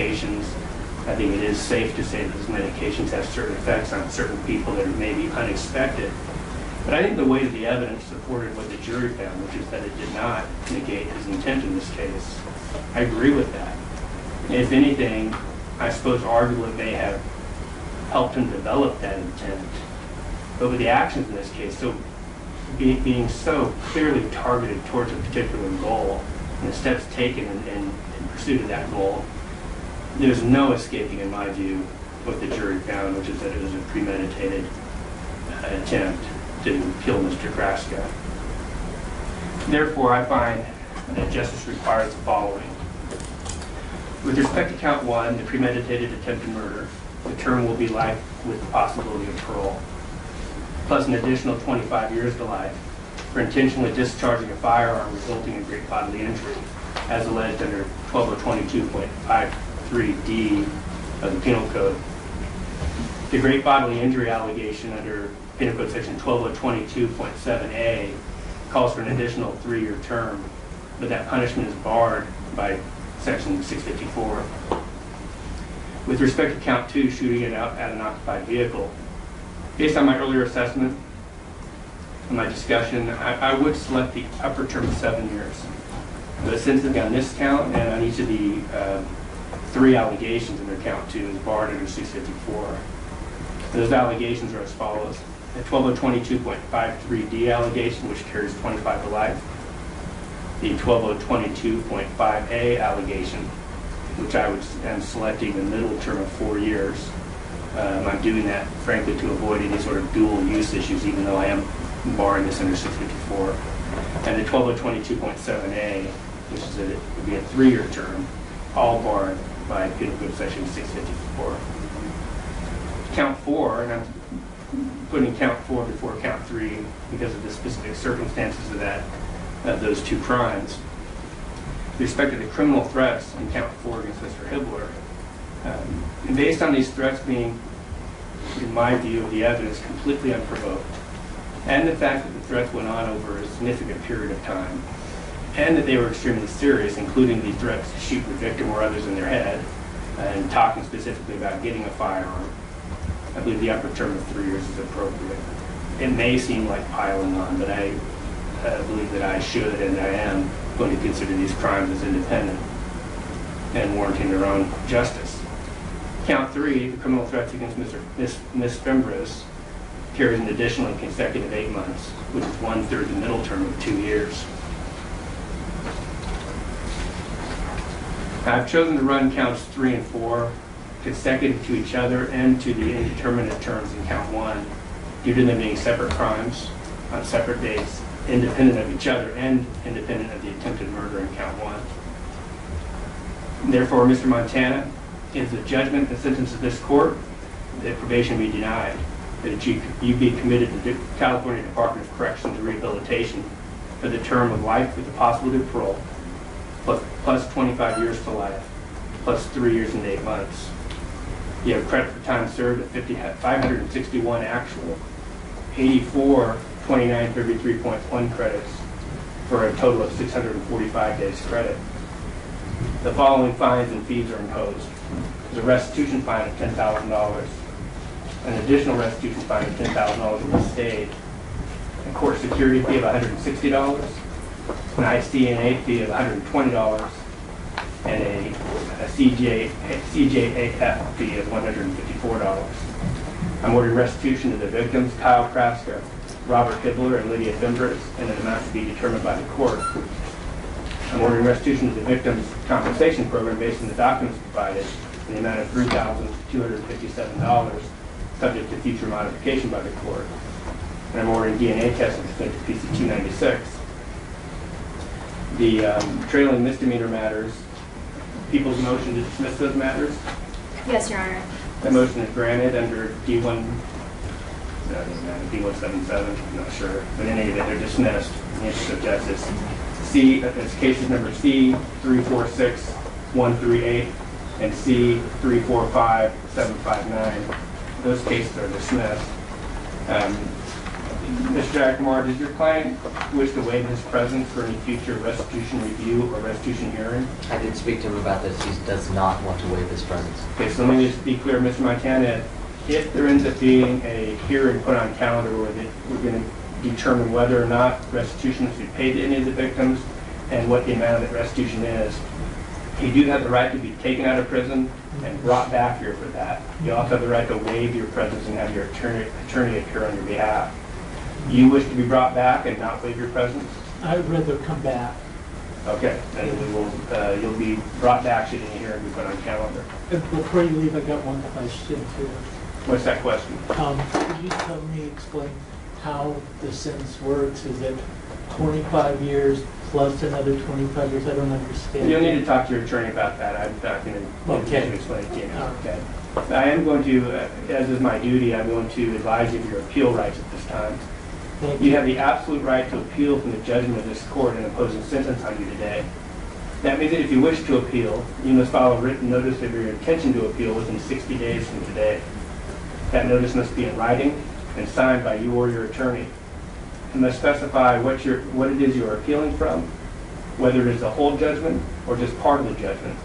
medications. I think it is safe to say that those medications have certain effects on certain people that are maybe unexpected. But I think the weight of the evidence supported what the jury found, which is that it did not negate his intent in this case. I agree with that. If anything, I suppose arguably may have helped him develop that intent. But with the actions in this case, so be, being so clearly targeted towards a particular goal, and the steps taken in, in pursuit of that goal, there's no escaping, in my view, what the jury found, which is that it was a premeditated uh, attempt to kill Mr. Kraska. Therefore, I find that justice requires the following. With respect to count one, the premeditated attempted murder, the term will be life with the possibility of parole, plus an additional 25 years to life for intentionally discharging a firearm resulting in great bodily injury, as alleged under 12022.53D of the Penal Code. The great bodily injury allegation under Penal Code Section 12022.7A calls for an additional three-year term, but that punishment is barred by Section 654. With respect to count two, shooting it out at an occupied vehicle, based on my earlier assessment and my discussion, I, I would select the upper term of seven years. But since on this count and on each of the uh, three allegations under count two is barred under 654. Those allegations are as follows. The 12022.53D allegation, which carries 25 to life. The 12022.5A allegation, which I would, am selecting the middle term of four years. Um, I'm doing that, frankly, to avoid any sort of dual use issues, even though I am barring this under 654. And the 12022.7A, which is a, would be a three-year term, all barred by Penal Code Section 654. Count four, and I'm putting count four before count three because of the specific circumstances of that, of those two crimes. With respect to the criminal threats in count four against Mr. Hibbler, um, and based on these threats being, in my view, of the evidence completely unprovoked, and the fact that the threats went on over a significant period of time, and that they were extremely serious, including the threats to shoot the victim or others in their head, and talking specifically about getting a firearm, I believe the upper term of three years is appropriate. It may seem like piling on, but I uh, believe that I should and I am going to consider these crimes as independent and warranting their own justice. Count three, the criminal threats against Mr. Ms. Ms. Fimbres carries an additional consecutive eight months, which is one-third the middle term of two years. Uh, I've chosen to run counts three and four consecutive to each other and to the indeterminate terms in count one due to them being separate crimes on separate dates, independent of each other and independent of the attempted murder in count one. Therefore, Mr. Montana, is the judgment and sentence of this court that probation be denied, that you, you be committed to the California Department of Corrections and Rehabilitation for the term of life with the possibility of parole, plus, plus 25 years to life, plus three years and eight months. You have credit for time served at 50, 561 actual, 84 29 33.1 credits for a total of 645 days credit. The following fines and fees are imposed. There's a restitution fine of $10,000, an additional restitution fine of $10,000 will be stayed, a court security fee of $160, an ICNA fee of $120, and a, a CJ, CJAF fee of $154. I'm ordering restitution to the victims, Kyle Kraska, Robert Hibbler, and Lydia Fimbres, and an amount to be determined by the court. I'm ordering restitution to the victims' compensation program based on the documents provided in the amount of $3,257, subject to future modification by the court. And I'm ordering DNA testing to PC 296. The um, trailing misdemeanor matters people's motion to dismiss those matters. Yes, Your Honor. That motion is granted under D1, uh, D177, I'm not sure, but in any event, they're dismissed in the interest of justice. C, it's cases number C346138 and C345759. Those cases are dismissed. Um, Mr. Jackmore, does your client wish to waive his presence for any future restitution review or restitution hearing? I did speak to him about this. He does not want to waive his presence. Okay, so let me just be clear, Mr. Montana, if there ends up being a hearing put on calendar where that we're going to determine whether or not restitution is to be paid to any of the victims and what the amount of that restitution is, you do have the right to be taken out of prison and brought back here for that. You also have the right to waive your presence and have your attorney, attorney appear on your behalf. You wish to be brought back and not waive your presence? I'd rather come back. Okay, then we will, uh, you'll be brought back should here and be put on calendar. And Before you leave, I got one question too. What's that question? Um, Could you tell me, explain how the sentence works? Is it 25 years plus another 25 years? I don't understand. You'll need to talk to your attorney about that. I'm not going to Okay. explain it to you now. Okay. I am going to, uh, as is my duty, I'm going to advise you of your appeal rights at this time. You have the absolute right to appeal from the judgment of this court and impose a sentence on you today. That means that if you wish to appeal, you must file a written notice of your intention to appeal within 60 days from today. That notice must be in writing and signed by you or your attorney. You must specify what you're, what it is you are appealing from, whether it is the whole judgment or just part of the judgment.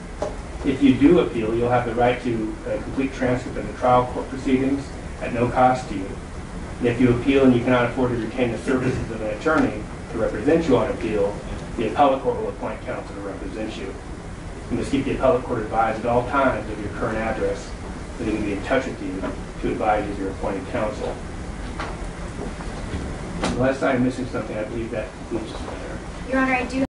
If you do appeal, you'll have the right to a complete transcript of the trial court proceedings at no cost to you. And if you appeal and you cannot afford to retain the services of an attorney to represent you on appeal, the appellate court will appoint counsel to represent you. You must keep the appellate court advised at all times of your current address, so they can be in touch with you to advise you as your appointed counsel. Unless I'm missing something, I believe that concludes this matter. Your Honor, I do